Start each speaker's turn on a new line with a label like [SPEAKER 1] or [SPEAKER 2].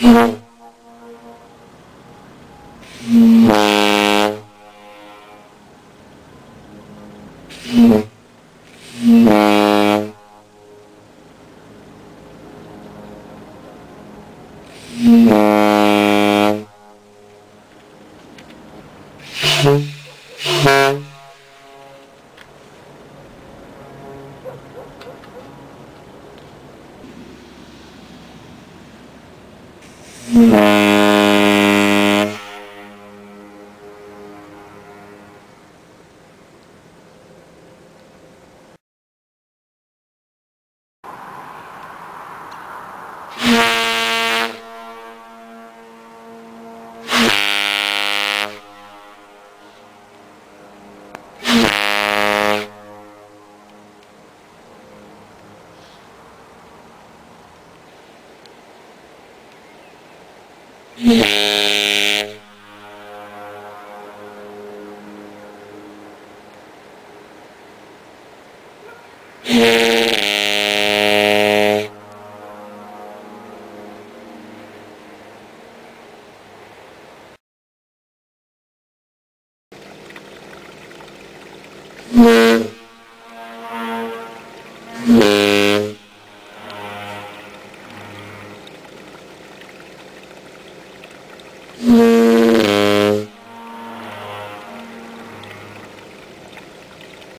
[SPEAKER 1] Mm-hmm. Mm-hmm. Yeah. mm